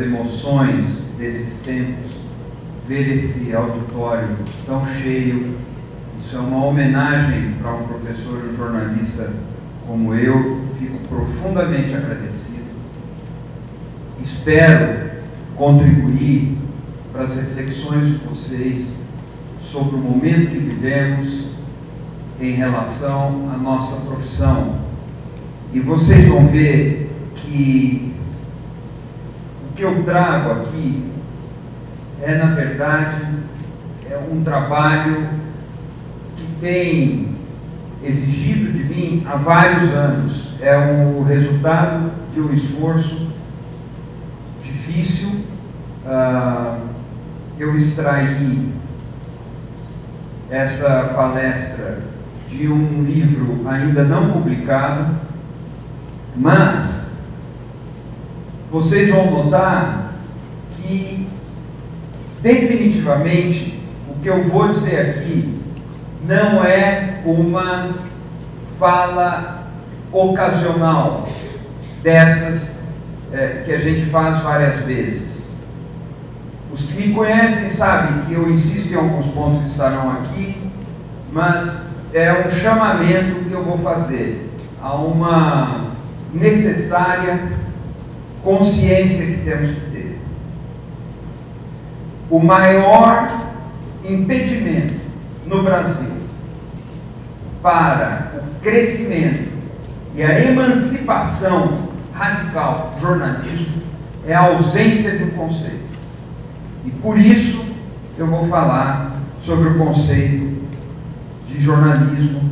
emoções desses tempos ver esse auditório tão cheio. Isso é uma homenagem para um professor e um jornalista como eu. Fico profundamente agradecido. Espero contribuir para as reflexões de vocês sobre o momento que vivemos em relação à nossa profissão. E vocês vão ver que que eu trago aqui é, na verdade, é um trabalho que tem exigido de mim há vários anos. É o resultado de um esforço difícil. Uh, eu extraí essa palestra de um livro ainda não publicado, mas vocês vão notar que definitivamente o que eu vou dizer aqui não é uma fala ocasional dessas é, que a gente faz várias vezes. Os que me conhecem sabem que eu insisto em alguns pontos que estarão aqui, mas é um chamamento que eu vou fazer a uma necessária consciência que temos que ter. O maior impedimento no Brasil para o crescimento e a emancipação radical do jornalismo é a ausência do conceito. E por isso eu vou falar sobre o conceito de jornalismo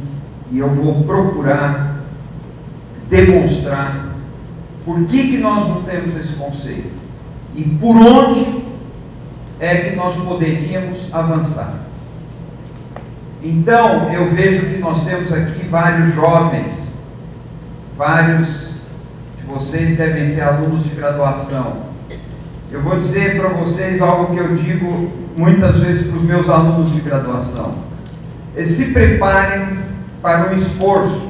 e eu vou procurar demonstrar por que, que nós não temos esse conceito e por onde é que nós poderíamos avançar. Então, eu vejo que nós temos aqui vários jovens, vários de vocês devem ser alunos de graduação, eu vou dizer para vocês algo que eu digo muitas vezes para os meus alunos de graduação. Se preparem para um esforço.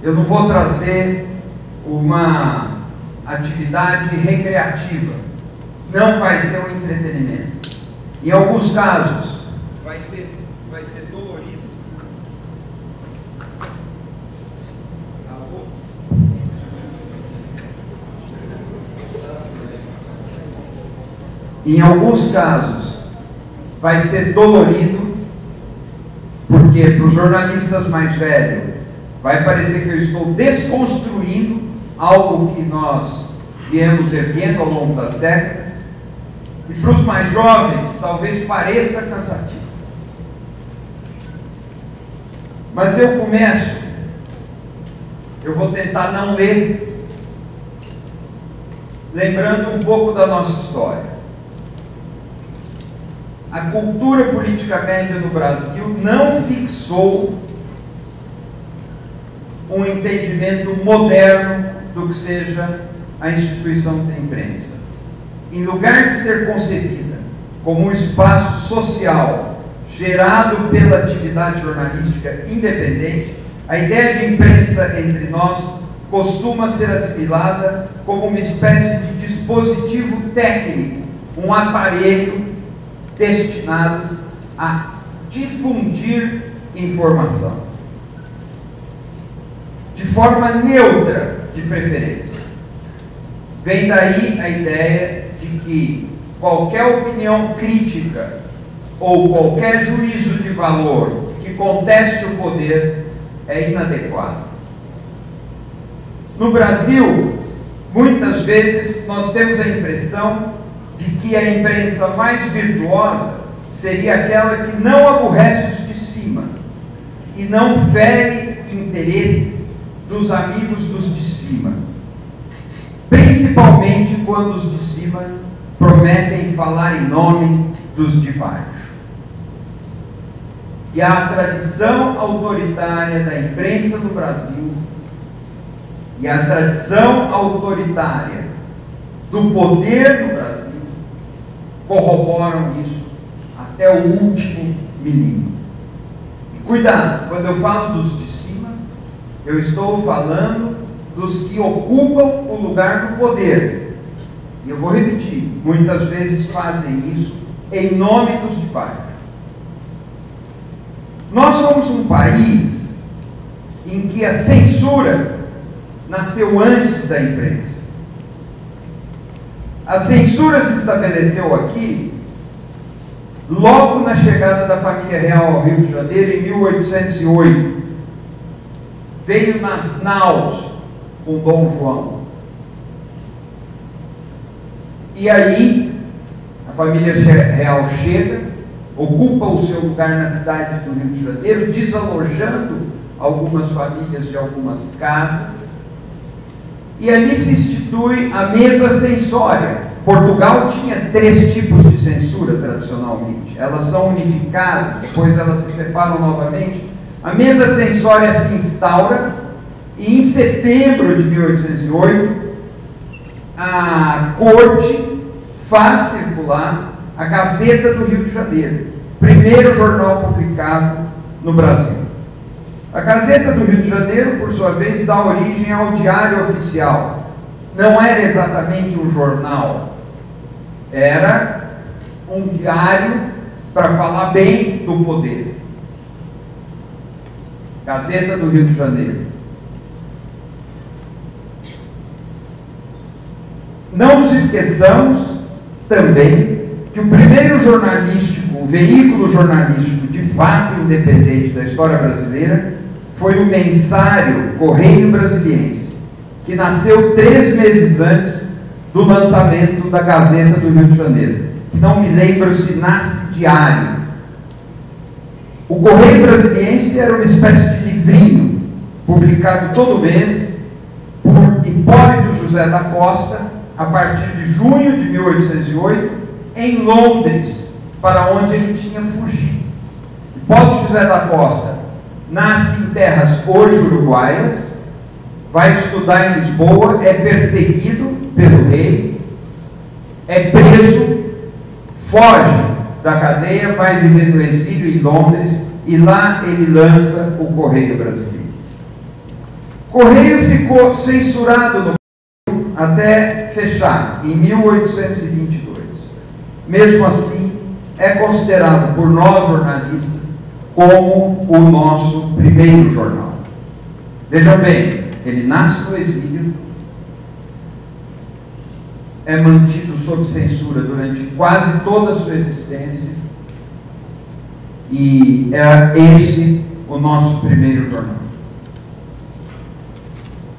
Eu não vou trazer uma atividade recreativa. Não vai ser um entretenimento. Em alguns casos, vai ser, vai ser dolorido Em alguns casos, vai ser dolorido, porque para os jornalistas mais velhos, vai parecer que eu estou desconstruindo algo que nós viemos erguendo ao longo das décadas. E para os mais jovens, talvez pareça cansativo. Mas eu começo, eu vou tentar não ler, lembrando um pouco da nossa história a cultura política média no Brasil não fixou um entendimento moderno do que seja a instituição da imprensa. Em lugar de ser concebida como um espaço social gerado pela atividade jornalística independente, a ideia de imprensa entre nós costuma ser assimilada como uma espécie de dispositivo técnico, um aparelho destinado a difundir informação. De forma neutra, de preferência. Vem daí a ideia de que qualquer opinião crítica ou qualquer juízo de valor que conteste o poder é inadequado. No Brasil, muitas vezes nós temos a impressão de que a imprensa mais virtuosa seria aquela que não aborrece os de cima e não fere interesses dos amigos dos de cima, principalmente quando os de cima prometem falar em nome dos de baixo. E a tradição autoritária da imprensa no Brasil e a tradição autoritária do poder no Brasil corroboram isso a é o último milímetro. E cuidado, quando eu falo dos eu estou falando dos que ocupam o lugar do poder. E eu vou repetir, muitas vezes fazem isso em nome dos de baixo. Nós somos um país em que a censura nasceu antes da imprensa. A censura se estabeleceu aqui logo na chegada da família real ao Rio de Janeiro em 1808. Veio nas naus com Dom João. E aí, a família real chega, ocupa o seu lugar na cidade do Rio de Janeiro, desalojando algumas famílias de algumas casas, e ali se institui a mesa censória. Portugal tinha três tipos de censura tradicionalmente. Elas são unificadas, depois elas se separam novamente. A mesa censória se instaura e em setembro de 1808 a corte faz circular a Gazeta do Rio de Janeiro, primeiro jornal publicado no Brasil. A Gazeta do Rio de Janeiro, por sua vez, dá origem ao Diário Oficial. Não era exatamente um jornal, era um diário para falar bem do poder. Gazeta do Rio de Janeiro. Não nos esqueçamos também que o primeiro jornalístico, o veículo jornalístico de fato independente da história brasileira, foi o mensário Correio Brasiliense, que nasceu três meses antes do lançamento da Gazeta do Rio de Janeiro. Não me lembro se nasce diário. O Correio Brasiliense era uma espécie de livrinho, publicado todo mês por Hipólito José da Costa, a partir de junho de 1808, em Londres, para onde ele tinha fugido. Hipólito José da Costa nasce em terras hoje uruguaias, vai estudar em Lisboa, é perseguido pelo rei, é preso, foge da cadeia, vai viver no exílio em Londres e lá ele lança o Correio Brasileiro. Correio ficou censurado no até fechar em 1822. Mesmo assim, é considerado por nós jornalistas como o nosso primeiro jornal. Vejam bem, ele nasce no exílio, é mantido sob censura durante quase toda a sua existência, e é esse o nosso primeiro jornal.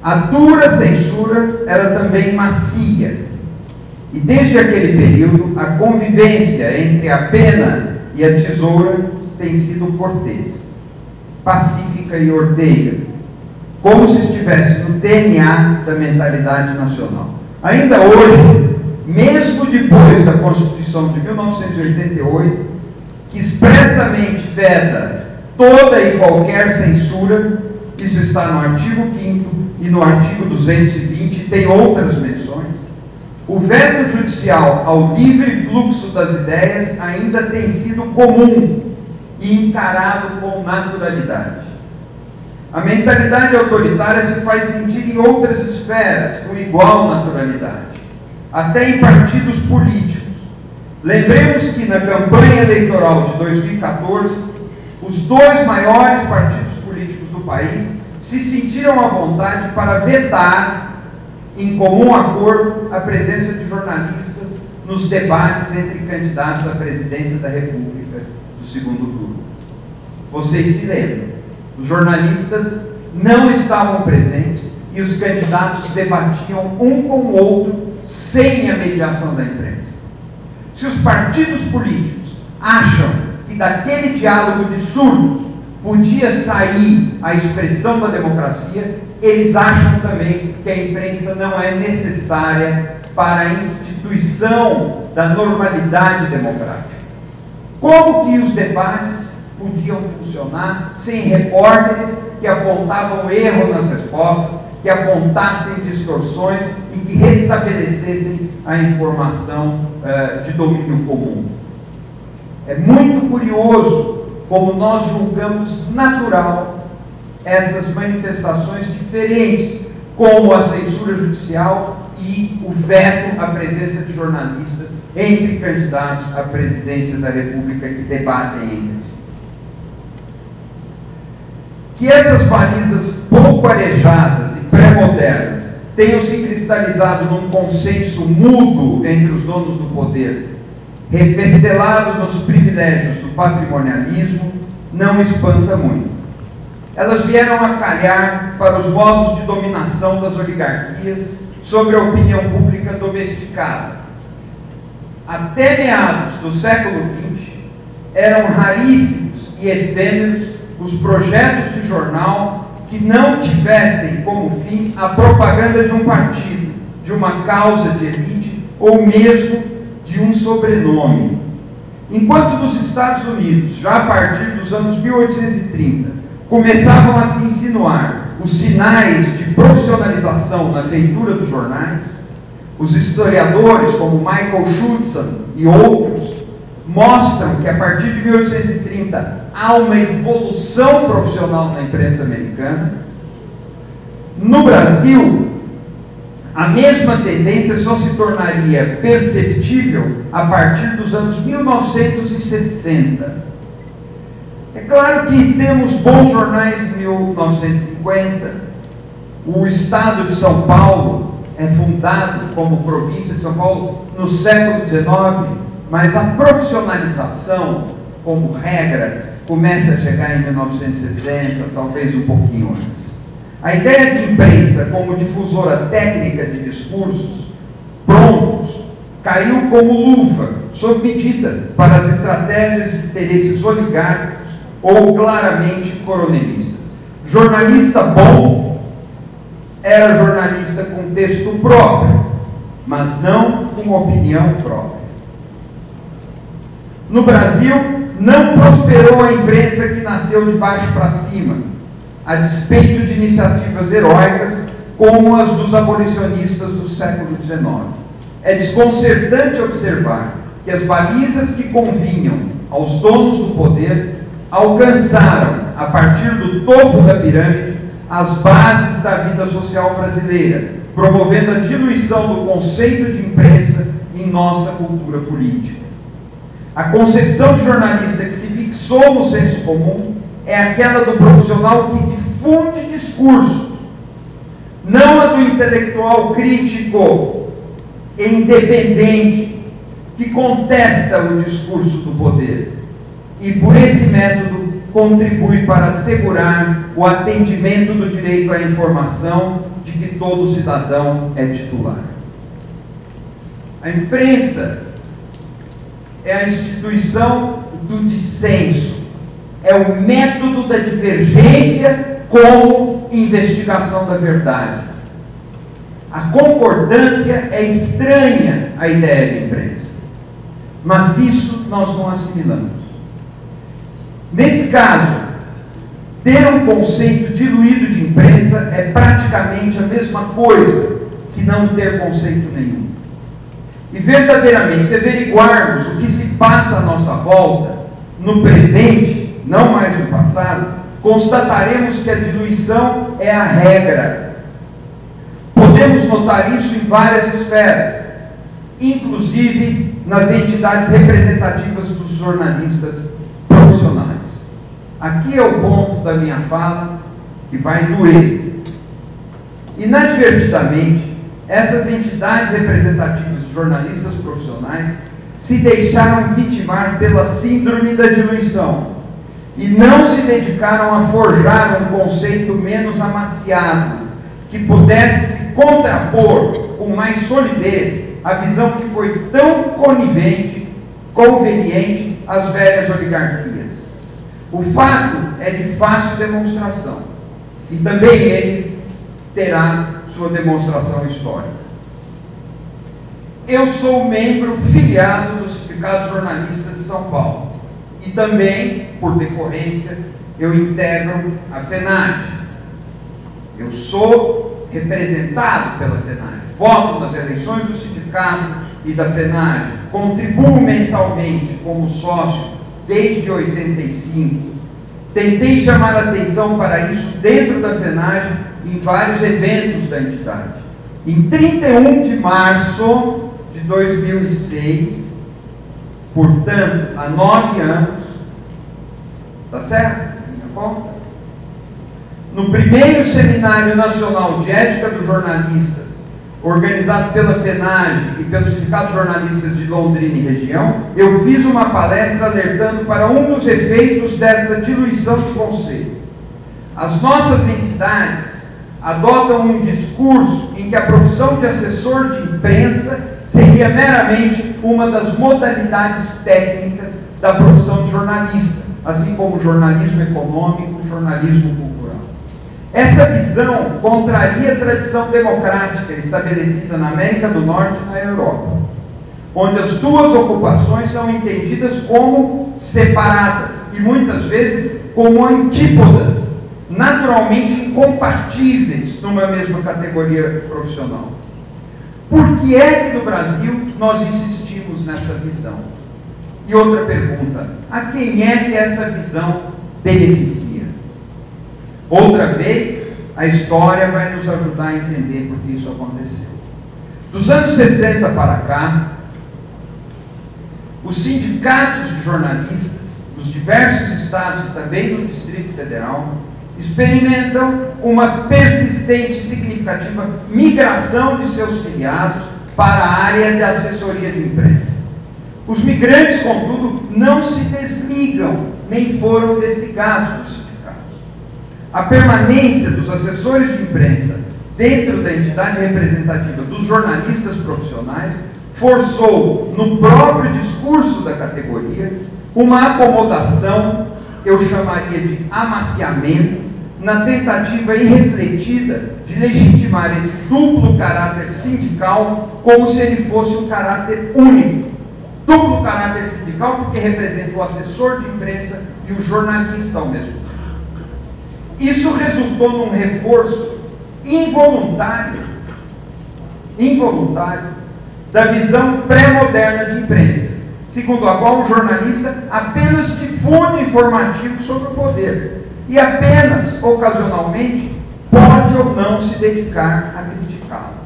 A dura censura era também macia, e desde aquele período a convivência entre a pena e a tesoura tem sido cortês, pacífica e ordeira, como se estivesse no DNA da mentalidade nacional. Ainda hoje, mesmo depois da Constituição de 1988, que expressamente veda toda e qualquer censura, isso está no artigo 5 e no artigo 220, tem outras menções. O veto judicial ao livre fluxo das ideias ainda tem sido comum e encarado com naturalidade. A mentalidade autoritária se faz sentir em outras esferas com igual naturalidade, até em partidos políticos. Lembremos que na campanha eleitoral de 2014, os dois maiores partidos políticos do país se sentiram à vontade para vetar, em comum acordo, a presença de jornalistas nos debates entre candidatos à presidência da República do segundo turno. Vocês se lembram? Os jornalistas não estavam presentes e os candidatos debatiam um com o outro sem a mediação da imprensa. Se os partidos políticos acham que daquele diálogo de surdos podia sair a expressão da democracia, eles acham também que a imprensa não é necessária para a instituição da normalidade democrática. Como que os debates podiam funcionar sem repórteres que apontavam erro nas respostas, que apontassem distorções e que restabelecessem a informação uh, de domínio comum. É muito curioso como nós julgamos natural essas manifestações diferentes, como a censura judicial e o veto à presença de jornalistas entre candidatos à presidência da República que debatem entre si. Que essas balizas pouco arejadas tenham se cristalizado num consenso mudo entre os donos do poder, refestelado nos privilégios do patrimonialismo, não espanta muito. Elas vieram a calhar para os modos de dominação das oligarquias sobre a opinião pública domesticada. Até meados do século XX, eram raríssimos e efêmeros os projetos de jornal que não tivessem como fim a propaganda de um partido, de uma causa de elite ou mesmo de um sobrenome. Enquanto nos Estados Unidos, já a partir dos anos 1830, começavam a se insinuar os sinais de profissionalização na feitura dos jornais, os historiadores como Michael Schultzen e outros mostram que a partir de 1830 há uma evolução profissional na imprensa americana. No Brasil, a mesma tendência só se tornaria perceptível a partir dos anos 1960. É claro que temos bons jornais em 1950. O Estado de São Paulo é fundado como província de São Paulo no século XIX mas a profissionalização, como regra, começa a chegar em 1960, talvez um pouquinho antes. A ideia de imprensa como difusora técnica de discursos prontos caiu como luva, sob medida, para as estratégias de interesses oligárquicos ou claramente coronelistas. Jornalista bom era jornalista com texto próprio, mas não com opinião própria. No Brasil, não prosperou a imprensa que nasceu de baixo para cima, a despeito de iniciativas heróicas como as dos abolicionistas do século XIX. É desconcertante observar que as balizas que convinham aos donos do poder alcançaram, a partir do topo da pirâmide, as bases da vida social brasileira, promovendo a diluição do conceito de imprensa em nossa cultura política. A concepção de jornalista que se fixou no senso comum é aquela do profissional que difunde discurso, não a do intelectual crítico e independente que contesta o discurso do poder e, por esse método, contribui para assegurar o atendimento do direito à informação de que todo cidadão é titular. A imprensa é a instituição do dissenso, é o método da divergência como investigação da verdade. A concordância é estranha à ideia de imprensa, mas isso nós não assimilamos. Nesse caso, ter um conceito diluído de imprensa é praticamente a mesma coisa que não ter conceito nenhum e verdadeiramente se averiguarmos o que se passa à nossa volta, no presente, não mais no passado, constataremos que a diluição é a regra. Podemos notar isso em várias esferas, inclusive nas entidades representativas dos jornalistas profissionais. Aqui é o ponto da minha fala que vai doer. Inadvertidamente, essas entidades representativas jornalistas profissionais se deixaram vitimar pela síndrome da diluição e não se dedicaram a forjar um conceito menos amaciado, que pudesse se contrapor com mais solidez à visão que foi tão conivente, conveniente às velhas oligarquias. O fato é de fácil demonstração, e também ele terá sua demonstração histórica. Eu sou membro filiado do Sindicato de Jornalistas de São Paulo. E também, por decorrência, eu integro a FENAD. Eu sou representado pela FENAD. Voto nas eleições do sindicato, e da FENAGE contribuo mensalmente como sócio desde 85. Tentei chamar a atenção para isso dentro da FENAGE em vários eventos da entidade. Em 31 de março de 2006, portanto, há nove anos, tá certo? Minha conta? No primeiro Seminário Nacional de Ética dos Jornalistas, organizado pela FENAGE e pelo Sindicato de Jornalistas de Londrina e região, eu fiz uma palestra alertando para um dos efeitos dessa diluição do conselho. As nossas entidades adotam um discurso em que a profissão de assessor de imprensa seria meramente uma das modalidades técnicas da profissão de jornalista, assim como jornalismo econômico, jornalismo cultural. Essa visão contraria a tradição democrática estabelecida na América do Norte e na Europa, onde as duas ocupações são entendidas como separadas e muitas vezes como antípodas, naturalmente incompatíveis numa mesma categoria profissional. Por que é que no Brasil nós insistimos nessa visão? E outra pergunta: a quem é que essa visão beneficia? Outra vez, a história vai nos ajudar a entender por que isso aconteceu. Dos anos 60 para cá, os sindicatos de jornalistas dos diversos estados e também do Distrito Federal experimentam uma persistente e significativa migração de seus filiados para a área de assessoria de imprensa. Os migrantes, contudo, não se desligam, nem foram desligados a permanência dos assessores de imprensa dentro da entidade representativa dos jornalistas profissionais forçou, no próprio discurso da categoria, uma acomodação, eu chamaria de amaciamento, na tentativa irrefletida de legitimar esse duplo caráter sindical como se ele fosse um caráter único. Duplo caráter sindical porque representa o assessor de imprensa e o jornalista ao mesmo tempo. Isso resultou num reforço involuntário, involuntário, da visão pré-moderna de imprensa, segundo a qual o jornalista apenas difunde informativo sobre o poder e apenas, ocasionalmente, pode ou não se dedicar a criticá-lo.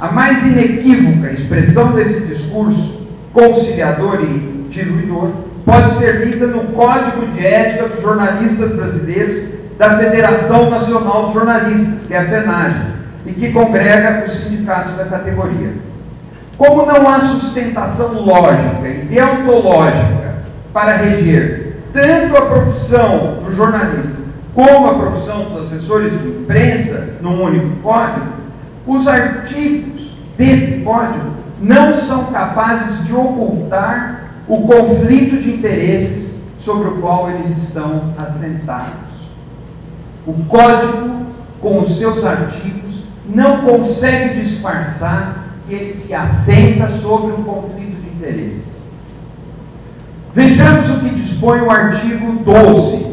A mais inequívoca expressão desse discurso conciliador e diluidor pode ser lida no Código de Ética dos Jornalistas Brasileiros da Federação Nacional de Jornalistas, que é a FENAGE, e que congrega os sindicatos da categoria. Como não há sustentação lógica e deontológica para reger tanto a profissão do jornalista como a profissão dos assessores de imprensa num único código, os artigos desse código não são capazes de ocultar o conflito de interesses sobre o qual eles estão assentados. O código, com os seus artigos, não consegue disfarçar que ele se assenta sobre um conflito de interesses. Vejamos o que dispõe o artigo 12,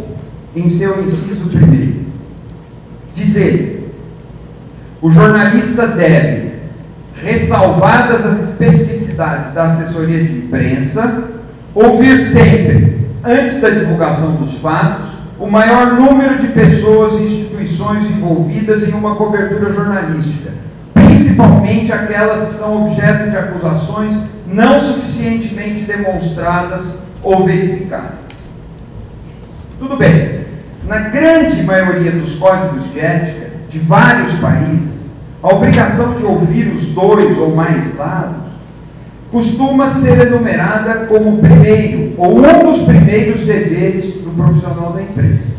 em seu inciso primeiro. Diz ele: o jornalista deve, ressalvadas as especificidades da assessoria de imprensa, ouvir sempre, antes da divulgação dos fatos, o maior número de pessoas e instituições envolvidas em uma cobertura jornalística, principalmente aquelas que são objeto de acusações não suficientemente demonstradas ou verificadas. Tudo bem, na grande maioria dos códigos de ética de vários países, a obrigação de ouvir os dois ou mais lados costuma ser enumerada como o primeiro ou um dos primeiros deveres do profissional da empresa.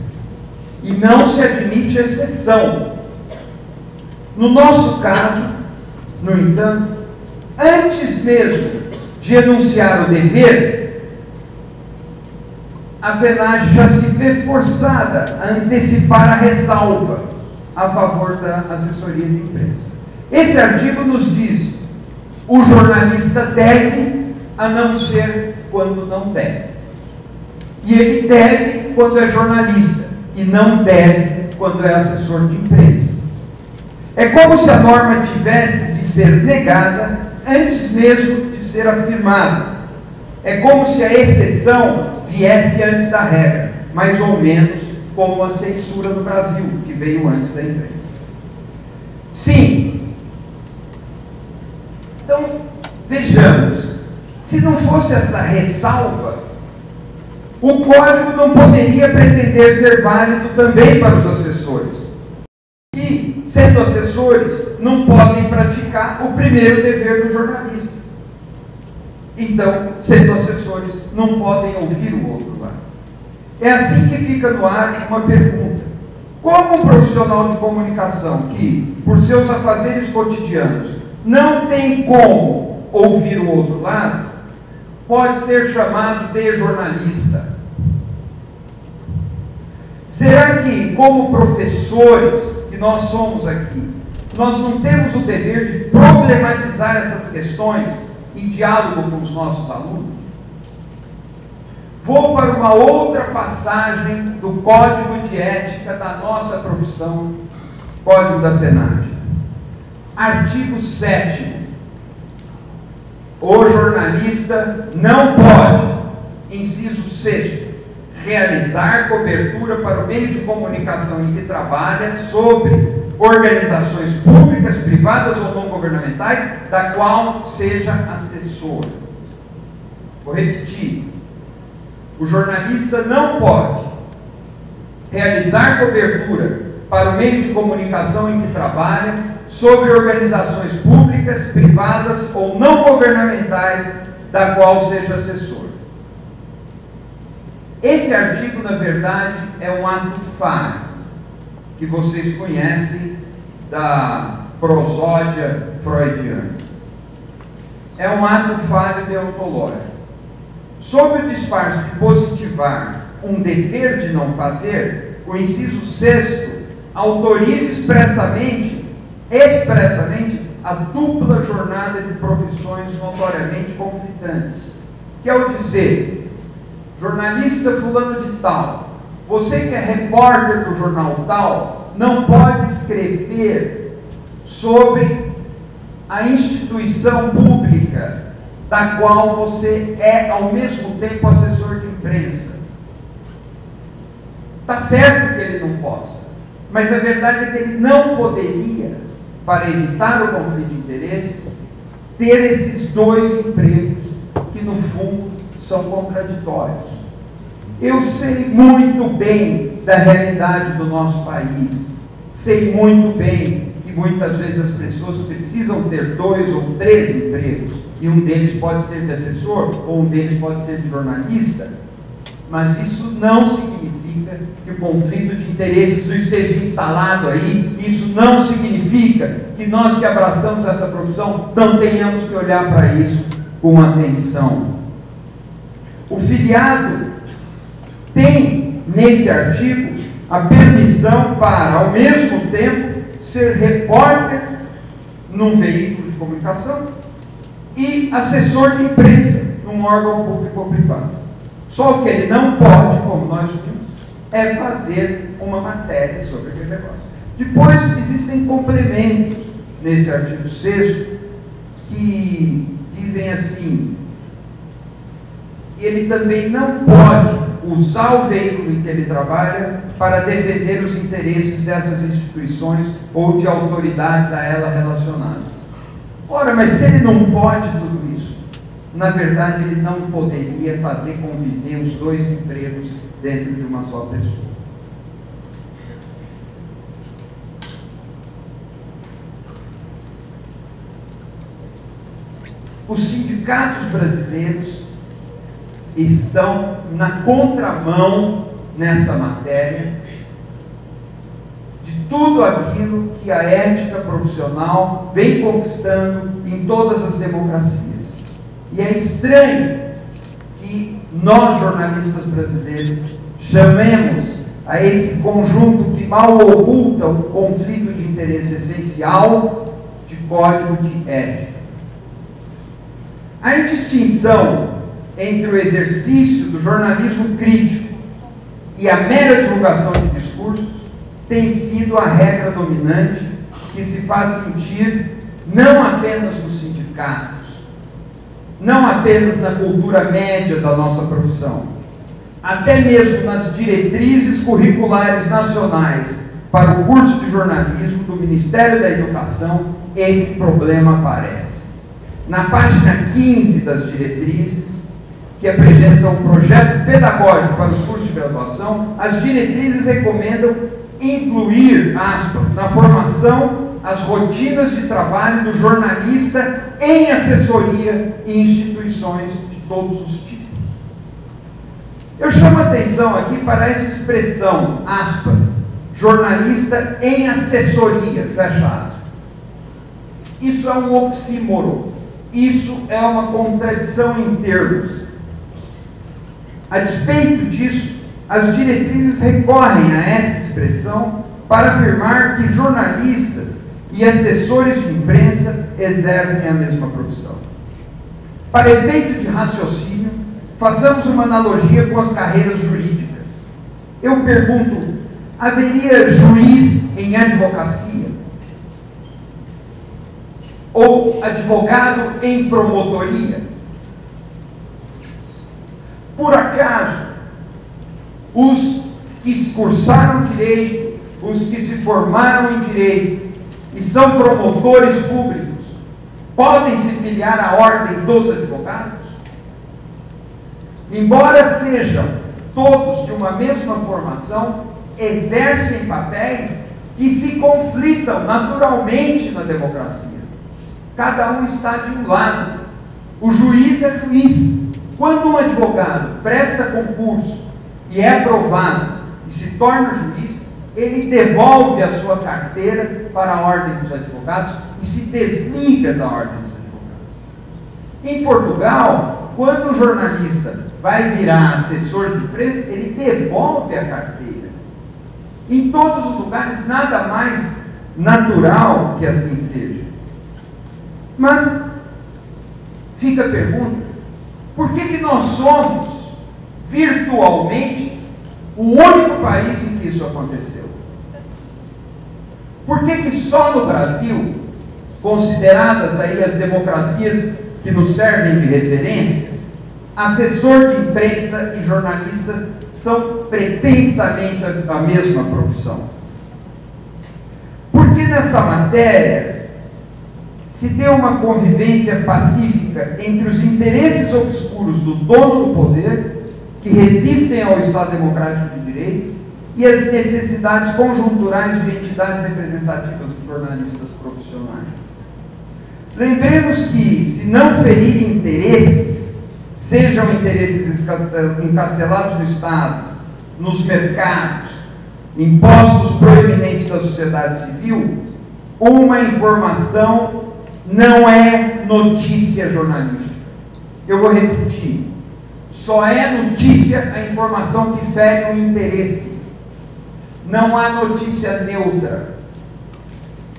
E não se admite exceção. No nosso caso, no entanto, antes mesmo de enunciar o dever, a FENAGE já se vê forçada a antecipar a ressalva a favor da assessoria de imprensa. Esse artigo nos diz o jornalista deve, a não ser quando não deve. E ele deve quando é jornalista, e não deve quando é assessor de imprensa. É como se a norma tivesse, de ser negada antes mesmo de ser afirmada. É como se a exceção viesse antes da regra, mais ou menos como a censura no Brasil, que veio antes da imprensa. Sim. Então, vejamos, se não fosse essa ressalva, o código não poderia pretender ser válido também para os assessores. Que, sendo assessores, não podem praticar o primeiro dever dos jornalistas. Então, sendo assessores, não podem ouvir o outro lado. É assim que fica no ar uma pergunta. Como um profissional de comunicação que, por seus afazeres cotidianos, não tem como ouvir o outro lado, pode ser chamado de jornalista? Será que, como professores que nós somos aqui, nós não temos o dever de problematizar essas questões em diálogo com os nossos alunos? Vou para uma outra passagem do Código de Ética da nossa profissão, Código da FENAD. Artigo 7. O jornalista não pode, inciso 6, realizar cobertura para o meio de comunicação em que trabalha sobre organizações públicas, privadas ou não governamentais, da qual seja assessor. Vou repetir. O jornalista não pode realizar cobertura para o meio de comunicação em que trabalha sobre organizações públicas, privadas ou não governamentais, da qual seja assessor. Esse artigo, na verdade, é um ato falho, que vocês conhecem da prosódia freudiana. É um ato falho deontológico. Sob o disfarce de positivar um dever de não fazer, o inciso sexto autoriza expressamente, expressamente, a dupla jornada de profissões notoriamente conflitantes. Quer dizer, jornalista fulano de tal, você que é repórter do jornal tal, não pode escrever sobre a instituição pública da qual você é ao mesmo tempo assessor de imprensa. Está certo que ele não possa, mas a verdade é que ele não poderia, para evitar o conflito de interesses, ter esses dois empregos que no fundo são contraditórios. Eu sei muito bem da realidade do nosso país, sei muito bem que muitas vezes as pessoas precisam ter dois ou três empregos e um deles pode ser de assessor, ou um deles pode ser de jornalista, mas isso não significa que o conflito de interesses não esteja instalado aí, isso não significa que nós que abraçamos essa profissão não tenhamos que olhar para isso com atenção. O filiado tem nesse artigo a permissão para, ao mesmo tempo, ser repórter num veículo de comunicação e assessor de imprensa num órgão público ou privado. Só o que ele não pode, como nós vimos, é fazer uma matéria sobre aquele negócio. Depois existem complementos nesse artigo 6 que dizem assim: ele também não pode usar o veículo em que ele trabalha para defender os interesses dessas instituições ou de autoridades a ela relacionadas. Ora, mas se ele não pode tudo isso, na verdade ele não poderia fazer conviver os dois empregos dentro de uma só pessoa. Os sindicatos brasileiros estão na contramão nessa matéria tudo aquilo que a ética profissional vem conquistando em todas as democracias. E é estranho que nós, jornalistas brasileiros, chamemos a esse conjunto que mal oculta um conflito de interesse essencial de código de ética. A indistinção entre o exercício do jornalismo crítico e a mera divulgação de discursos tem sido a regra dominante que se faz sentir não apenas nos sindicatos, não apenas na cultura média da nossa profissão, até mesmo nas diretrizes curriculares nacionais para o curso de jornalismo do Ministério da Educação, esse problema aparece. Na página 15 das diretrizes, que apresentam um projeto pedagógico para os cursos de graduação, as diretrizes recomendam incluir, aspas, na formação as rotinas de trabalho do jornalista em assessoria e instituições de todos os tipos. Eu chamo a atenção aqui para essa expressão, aspas, jornalista em assessoria, fecha aspas. Isso é um oxímoro, isso é uma contradição em termos. A despeito disso, as diretrizes recorrem a essa expressão para afirmar que jornalistas e assessores de imprensa exercem a mesma profissão. Para efeito de raciocínio, façamos uma analogia com as carreiras jurídicas. Eu pergunto: haveria juiz em advocacia? Ou advogado em promotoria? Por acaso, os que cursaram direito, os que se formaram em direito e são promotores públicos, podem se filiar à ordem dos advogados? Embora sejam todos de uma mesma formação, exercem papéis que se conflitam naturalmente na democracia. Cada um está de um lado. O juiz é juiz, quando um advogado presta concurso e é aprovado e se torna juiz, ele devolve a sua carteira para a ordem dos advogados e se desliga da ordem dos advogados. Em Portugal, quando o jornalista vai virar assessor de imprensa, ele devolve a carteira. Em todos os lugares, nada mais natural que assim seja. Mas fica a pergunta: por que, que nós somos, virtualmente, o único país em que isso aconteceu? Por que, que só no Brasil, consideradas aí as democracias que nos servem de referência, assessor de imprensa e jornalista são pretensamente a mesma profissão? Porque nessa matéria se deu uma convivência pacífica entre os interesses obscuros do dono do poder, que resistem ao Estado Democrático de Direito, e as necessidades conjunturais de entidades representativas dos jornalistas profissionais. Lembremos que, se não ferir interesses, sejam interesses encastelados no Estado, nos mercados, impostos proeminentes da sociedade civil, uma informação não é notícia jornalística. Eu vou repetir. Só é notícia a informação que fere o interesse. Não há notícia neutra.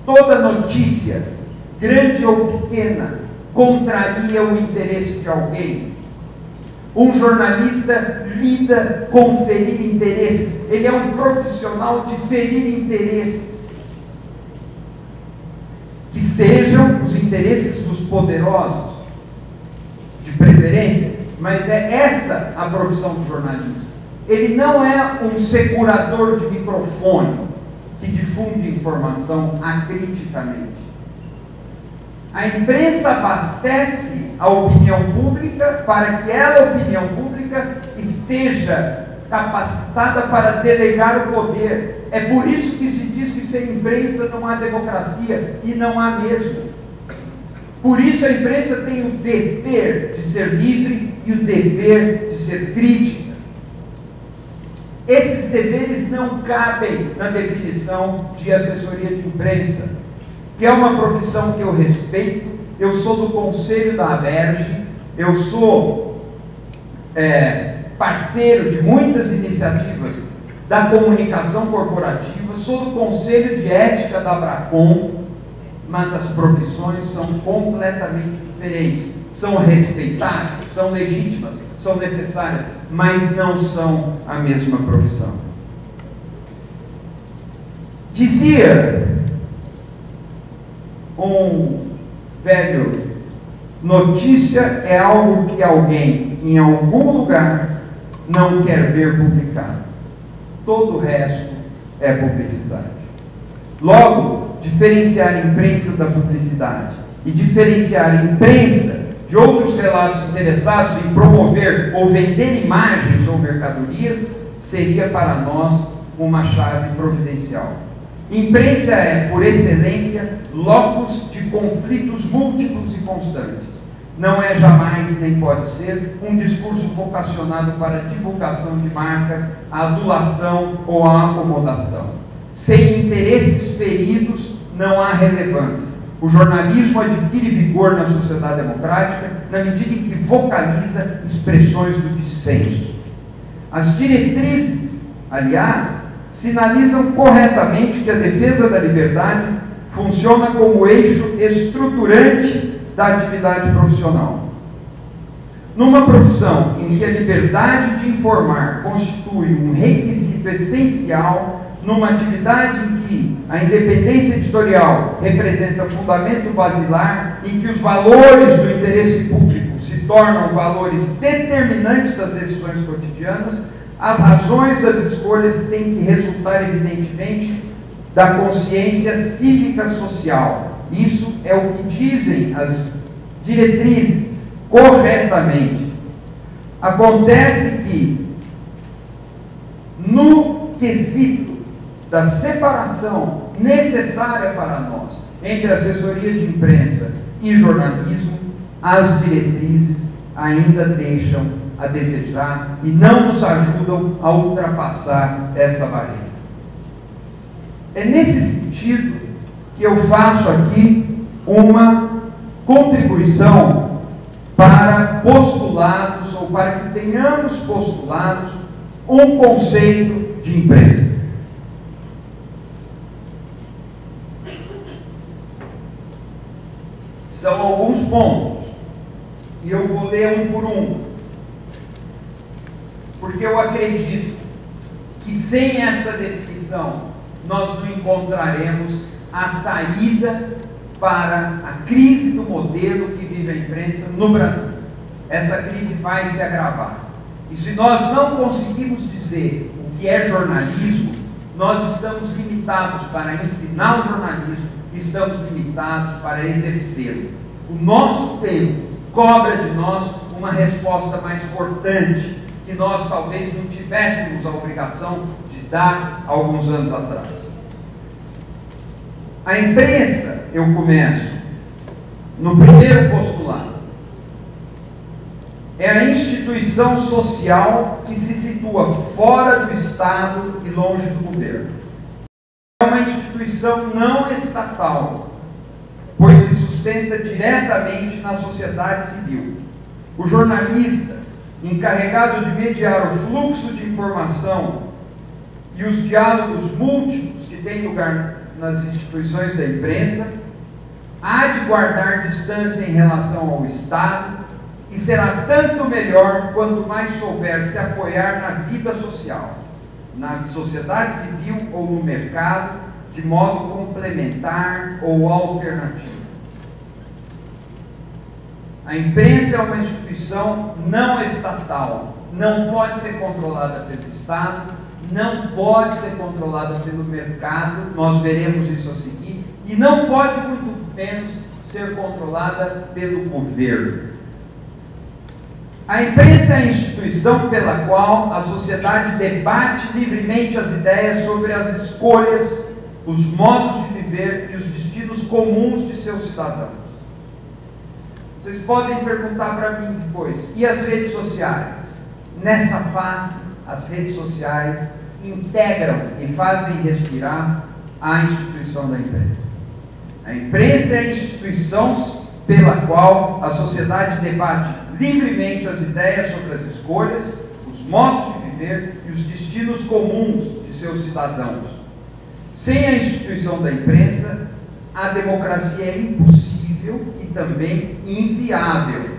Toda notícia, grande ou pequena, contraria o interesse de alguém. Um jornalista lida com ferir interesses. Ele é um profissional de ferir interesses que sejam os interesses dos poderosos, de preferência, mas é essa a profissão do jornalismo. Ele não é um segurador de microfone que difunde informação acriticamente. A imprensa abastece a opinião pública para que ela, opinião pública, esteja capacitada para delegar o poder. É por isso que se diz que sem imprensa não há democracia, e não há mesmo. Por isso a imprensa tem o dever de ser livre e o dever de ser crítica. Esses deveres não cabem na definição de assessoria de imprensa, que é uma profissão que eu respeito. Eu sou do conselho da ABERGE, eu sou é, parceiro de muitas iniciativas da comunicação corporativa, sou do Conselho de Ética da Bracom, mas as profissões são completamente diferentes. São respeitáveis, são legítimas, são necessárias, mas não são a mesma profissão. Dizia um velho, notícia é algo que alguém em algum lugar não quer ver publicado. Todo o resto é publicidade. Logo, diferenciar a imprensa da publicidade e diferenciar a imprensa de outros relatos interessados em promover ou vender imagens ou mercadorias seria para nós uma chave providencial. Imprensa é, por excelência, locus de conflitos múltiplos e constantes. Não é jamais, nem pode ser, um discurso vocacionado para divulgação de marcas, a adulação ou a acomodação. Sem interesses feridos, não há relevância. O jornalismo adquire vigor na sociedade democrática na medida em que vocaliza expressões do dissenso. As diretrizes, aliás, sinalizam corretamente que a defesa da liberdade funciona como eixo estruturante da atividade profissional. Numa profissão em que a liberdade de informar constitui um requisito essencial, numa atividade em que a independência editorial representa fundamento basilar, em que os valores do interesse público se tornam valores determinantes das decisões cotidianas, as razões das escolhas têm que resultar, evidentemente, da consciência cívica social. Isso é o que dizem as diretrizes corretamente. Acontece que, no quesito da separação necessária para nós entre assessoria de imprensa e jornalismo, as diretrizes ainda deixam a desejar e não nos ajudam a ultrapassar essa barreira. É nesse sentido que eu faço aqui uma contribuição para postulados ou para que tenhamos postulados um conceito de imprensa. São alguns pontos e eu vou ler um por um, porque eu acredito que sem essa definição nós não encontraremos a saída para a crise do modelo que vive a imprensa no Brasil. Essa crise vai se agravar. E se nós não conseguimos dizer o que é jornalismo, nós estamos limitados para ensinar o jornalismo, estamos limitados para exercê-lo. O nosso tempo cobra de nós uma resposta mais cortante, que nós talvez não tivéssemos a obrigação de dar alguns anos atrás. A imprensa, eu começo no primeiro postulado. É a instituição social que se situa fora do Estado e longe do governo. É uma instituição não estatal, pois se sustenta diretamente na sociedade civil. O jornalista, encarregado de mediar o fluxo de informação e os diálogos múltiplos que têm lugar nas instituições da imprensa, há de guardar distância em relação ao Estado e será tanto melhor quanto mais souber se apoiar na vida social, na sociedade civil ou no mercado, de modo complementar ou alternativo. A imprensa é uma instituição não estatal, não pode ser controlada pelo Estado não pode ser controlada pelo mercado, nós veremos isso a seguir, e não pode, muito menos, ser controlada pelo governo. A imprensa é a instituição pela qual a sociedade debate livremente as ideias sobre as escolhas, os modos de viver e os destinos comuns de seus cidadãos. Vocês podem perguntar para mim depois, e as redes sociais? Nessa fase, as redes sociais integram e fazem respirar a instituição da imprensa. A imprensa é a instituição pela qual a sociedade debate livremente as ideias sobre as escolhas, os modos de viver e os destinos comuns de seus cidadãos. Sem a instituição da imprensa, a democracia é impossível e também inviável.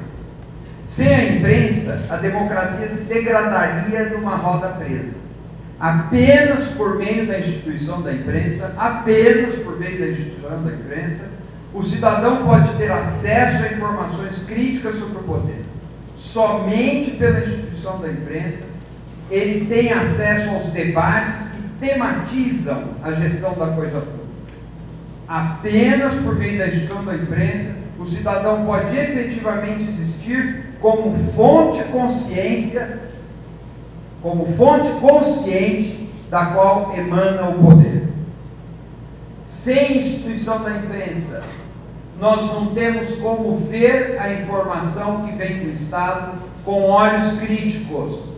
Sem a imprensa, a democracia se degradaria numa roda presa apenas por meio da instituição da imprensa, apenas por meio da instituição da imprensa, o cidadão pode ter acesso a informações críticas sobre o poder. Somente pela instituição da imprensa, ele tem acesso aos debates que tematizam a gestão da coisa pública. Apenas por meio da instituição da imprensa, o cidadão pode efetivamente existir como fonte consciência, como fonte consciente da qual emana o poder. Sem instituição da imprensa, nós não temos como ver a informação que vem do Estado com olhos críticos.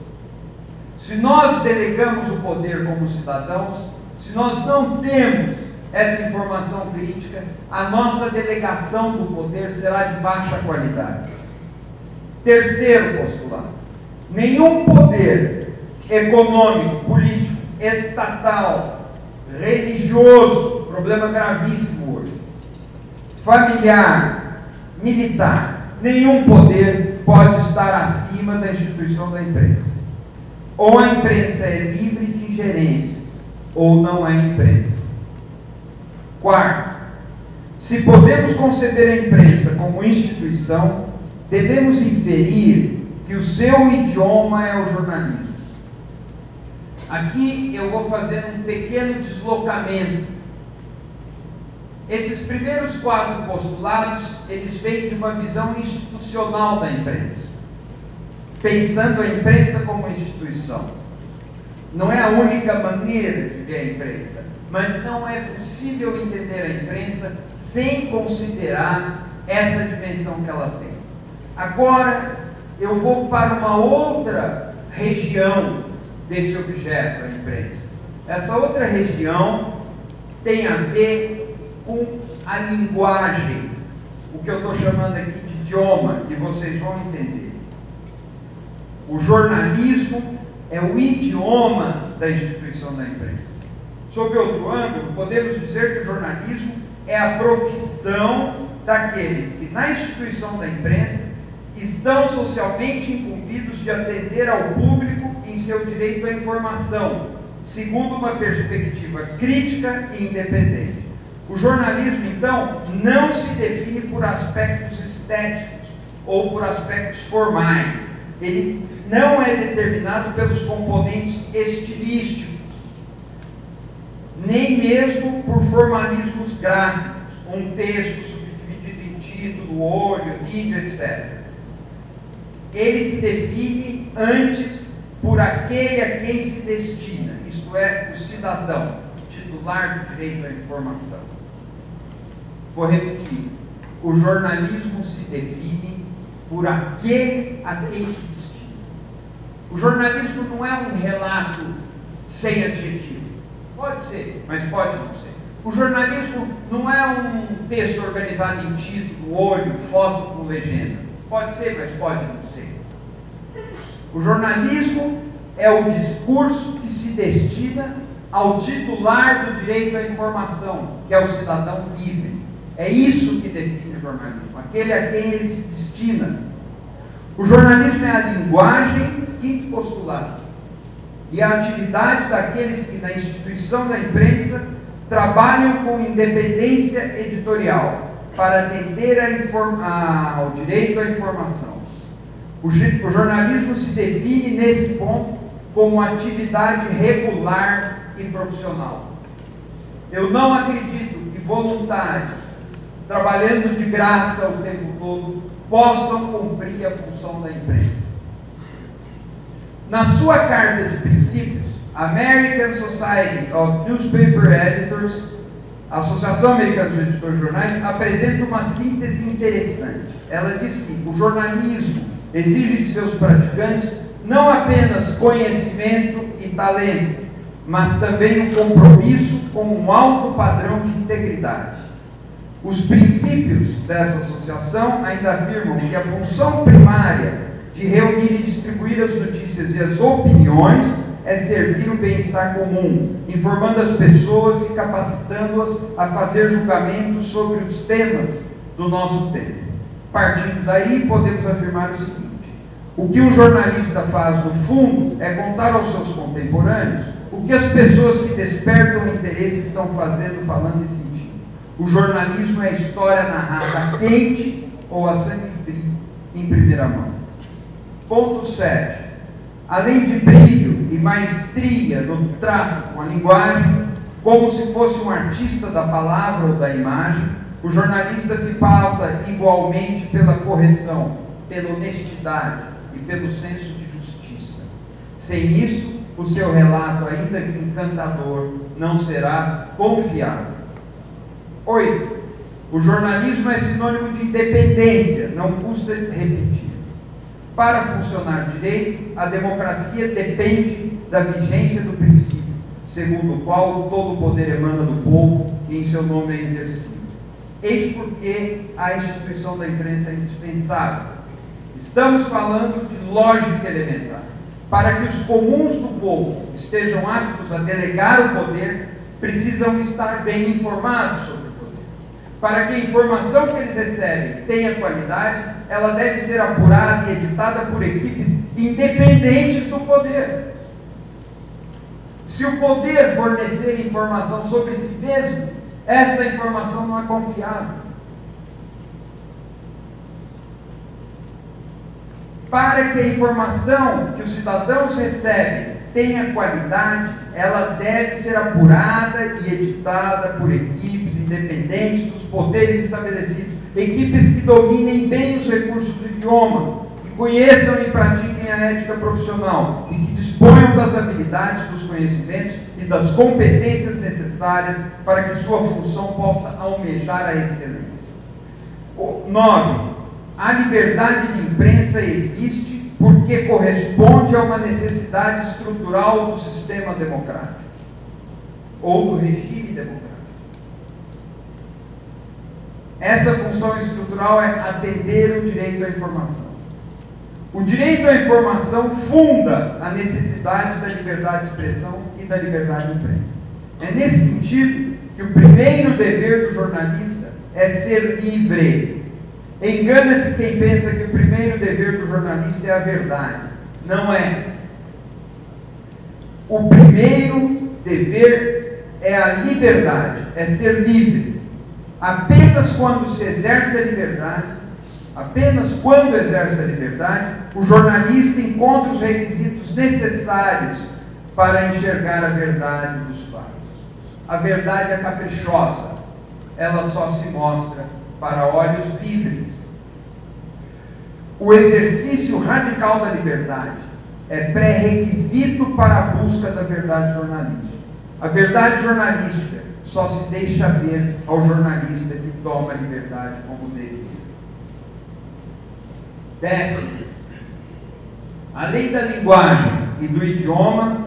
Se nós delegamos o poder como cidadãos, se nós não temos essa informação crítica, a nossa delegação do poder será de baixa qualidade. Terceiro postulado: nenhum poder econômico, político, estatal, religioso, problema gravíssimo hoje, familiar, militar, nenhum poder pode estar acima da instituição da imprensa. Ou a imprensa é livre de ingerências, ou não é imprensa. Quarto, se podemos conceber a imprensa como instituição, devemos inferir que o seu idioma é o jornalismo. Aqui eu vou fazer um pequeno deslocamento esses primeiros quatro postulados, eles vêm de uma visão institucional da imprensa, pensando a imprensa como instituição. Não é a única maneira de ver a imprensa, mas não é possível entender a imprensa sem considerar essa dimensão que ela tem. Agora, eu vou para uma outra região desse objeto, a imprensa. Essa outra região tem a ver com a linguagem, o que eu estou chamando aqui de idioma, e vocês vão entender. O jornalismo é o idioma da instituição da imprensa. Sob outro ângulo, podemos dizer que o jornalismo é a profissão daqueles que, na instituição da imprensa, estão socialmente incumbidos de atender ao público em seu direito à informação, segundo uma perspectiva crítica e independente. O jornalismo, então, não se define por aspectos estéticos ou por aspectos formais. Ele não é determinado pelos componentes estilísticos, nem mesmo por formalismos gráficos, um texto subdividido em título, olho, vídeo, etc. Ele se define antes por aquele a quem se destina, isto é, o cidadão, titular do direito à informação. Vou repetir. O jornalismo se define por aquele a quem se destina. O jornalismo não é um relato sem adjetivo. Pode ser, mas pode não ser. O jornalismo não é um texto organizado em título, olho, foto com legenda. Pode ser, mas pode não ser. O jornalismo é o discurso que se destina ao titular do direito à informação, que é o cidadão livre. É isso que define o jornalismo, aquele a quem ele se destina. O jornalismo é a linguagem, quinto postulado, e a atividade daqueles que na instituição da imprensa trabalham com independência editorial para atender a ao direito à informação. O, o jornalismo se define nesse ponto como atividade regular e profissional. Eu não acredito que voluntários trabalhando de graça o tempo todo, possam cumprir a função da imprensa. Na sua carta de princípios, American Society of Newspaper Editors, a Associação Americana dos Editores de Jornais, apresenta uma síntese interessante. Ela diz que o jornalismo exige de seus praticantes não apenas conhecimento e talento, mas também um compromisso com um alto padrão de integridade. Os princípios dessa associação ainda afirmam que a função primária de reunir e distribuir as notícias e as opiniões é servir o bem-estar comum, informando as pessoas e capacitando-as a fazer julgamentos sobre os temas do nosso tempo. Partindo daí, podemos afirmar o seguinte: o que um jornalista faz, no fundo, é contar aos seus contemporâneos o que as pessoas que despertam interesse estão fazendo, falando e sentindo. O jornalismo é a história narrada quente ou a sangue frio, em primeira mão. Ponto 7. Além de brilho e maestria no trato com a linguagem, como se fosse um artista da palavra ou da imagem, o jornalista se pauta igualmente pela correção, pela honestidade e pelo senso de justiça. Sem isso, o seu relato, ainda que encantador, não será confiável. 8. O jornalismo é sinônimo de independência, não custa repetir. Para funcionar direito, a democracia depende da vigência do princípio, segundo o qual todo o poder emana do povo e em seu nome é exercido. Eis porque a instituição da imprensa é indispensável. Estamos falando de lógica elementar. Para que os comuns do povo estejam aptos a delegar o poder, precisam estar bem informados sobre. Para que a informação que eles recebem tenha qualidade, ela deve ser apurada e editada por equipes independentes do poder. Se o poder fornecer informação sobre si mesmo, essa informação não é confiável. Para que a informação que os cidadãos recebem tenha qualidade, ela deve ser apurada e editada por equipes independentes dos poderes estabelecidos, equipes que dominem bem os recursos do idioma, que conheçam e pratiquem a ética profissional e que disponham das habilidades, dos conhecimentos e das competências necessárias para que sua função possa almejar a excelência. 9. A liberdade de imprensa existe porque corresponde a uma necessidade estrutural do sistema democrático ou do regime democrático. Essa função estrutural é atender o direito à informação. O direito à informação funda a necessidade da liberdade de expressão e da liberdade de imprensa. É nesse sentido que o primeiro dever do jornalista é ser livre Engana-se quem pensa que o primeiro dever do jornalista é a verdade. Não é. O primeiro dever é a liberdade, é ser livre. Apenas quando se exerce a liberdade, apenas quando exerce a liberdade, o jornalista encontra os requisitos necessários para enxergar a verdade dos fatos. A verdade é caprichosa, ela só se mostra para olhos livres. O exercício radical da liberdade é pré-requisito para a busca da verdade jornalística. A verdade jornalística só se deixa ver ao jornalista que toma a liberdade como dever. Décimo, além da linguagem e do idioma,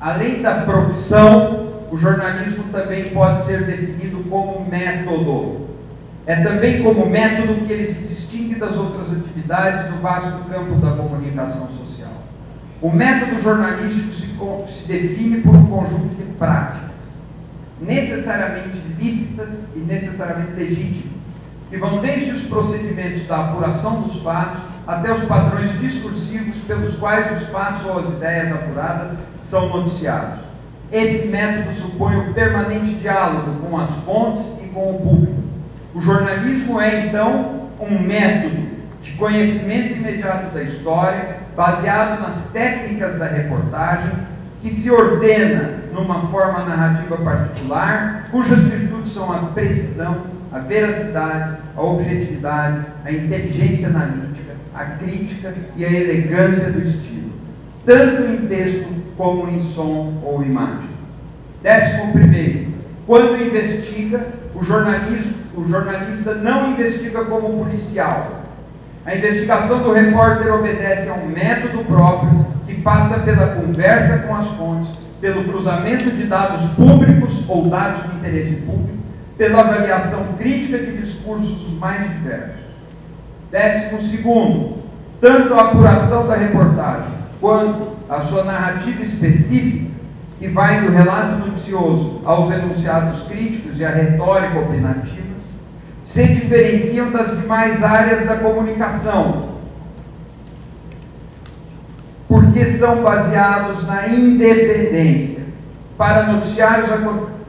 além da profissão, o jornalismo também pode ser definido como método. É também como método que ele se distingue das outras atividades no vasto campo da comunicação social. O método jornalístico se, se define por um conjunto de práticas, necessariamente lícitas e necessariamente legítimas, que vão desde os procedimentos da apuração dos fatos até os padrões discursivos pelos quais os fatos ou as ideias apuradas são noticiados. Esse método supõe o permanente diálogo com as fontes e com o público o jornalismo é, então, um método de conhecimento imediato da história, baseado nas técnicas da reportagem, que se ordena numa forma narrativa particular, cujas virtudes são a precisão, a veracidade, a objetividade, a inteligência analítica, a crítica e a elegância do estilo, tanto em texto como em som ou imagem. Décimo primeiro, quando investiga, o jornalismo o jornalista não investiga como policial. A investigação do repórter obedece a um método próprio que passa pela conversa com as fontes, pelo cruzamento de dados públicos ou dados de interesse público, pela avaliação crítica de discursos os mais diversos. Décimo segundo, tanto a apuração da reportagem quanto a sua narrativa específica, que vai do relato noticioso aos enunciados críticos e à retórica opinativa, se diferenciam das demais áreas da comunicação, porque são baseados na independência. Para noticiários,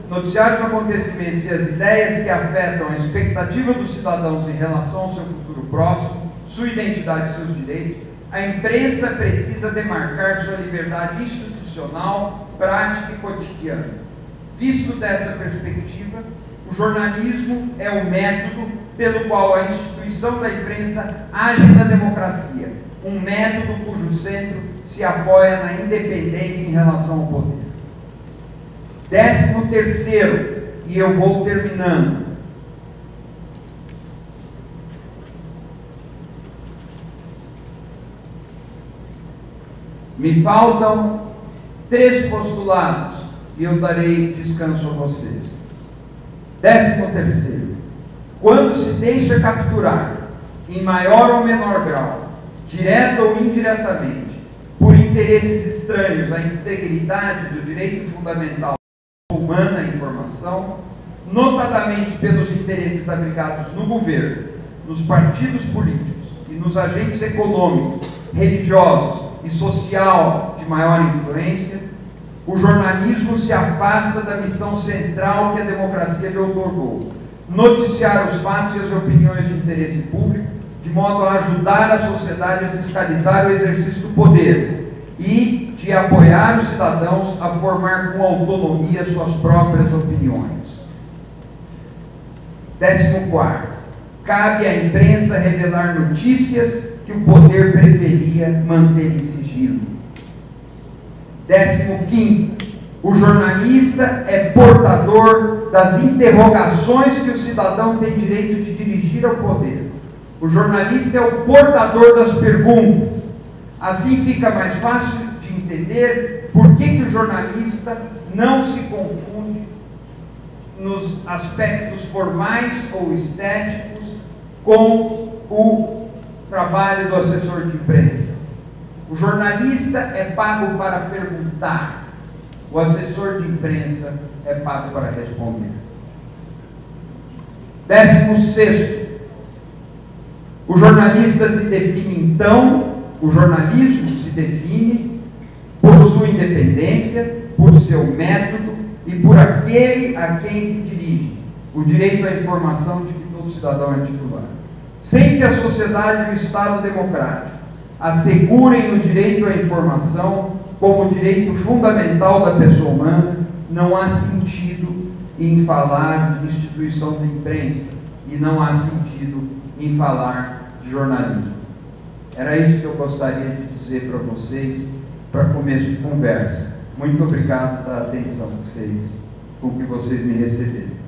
noticiar os acontecimentos e as ideias que afetam a expectativa dos cidadãos em relação ao seu futuro próximo, sua identidade e seus direitos, a imprensa precisa demarcar sua liberdade institucional, prática e cotidiana. Visto dessa perspectiva, o jornalismo é o método pelo qual a instituição da imprensa age na democracia, um método cujo centro se apoia na independência em relação ao poder. Décimo terceiro, e eu vou terminando. Me faltam três postulados e eu darei descanso a vocês. Décimo terceiro, quando se deixa capturar, em maior ou menor grau, direta ou indiretamente, por interesses estranhos à integridade do direito fundamental humana à informação, notadamente pelos interesses aplicados no governo, nos partidos políticos e nos agentes econômicos, religiosos e social de maior influência, o jornalismo se afasta da missão central que a democracia lhe otorgou: noticiar os fatos e as opiniões de interesse público, de modo a ajudar a sociedade a fiscalizar o exercício do poder e de apoiar os cidadãos a formar com autonomia suas próprias opiniões. Décimo quarto, cabe à imprensa revelar notícias que o poder preferia manter em sigilo. Décimo quinto, o jornalista é portador das interrogações que o cidadão tem direito de dirigir ao poder. O jornalista é o portador das perguntas. Assim fica mais fácil de entender por que, que o jornalista não se confunde nos aspectos formais ou estéticos com o trabalho do assessor de imprensa. O jornalista é pago para perguntar, o assessor de imprensa é pago para responder. Décimo sexto, o jornalista se define então, o jornalismo se define por sua independência, por seu método e por aquele a quem se dirige, o direito à informação de que todo cidadão é titular. Sem que a sociedade e o Estado democrático assegurem o direito à informação como direito fundamental da pessoa humana, não há sentido em falar de instituição da imprensa e não há sentido em falar de jornalismo. Era isso que eu gostaria de dizer para vocês para começo de conversa. Muito obrigado pela atenção que vocês, com que vocês me receberam.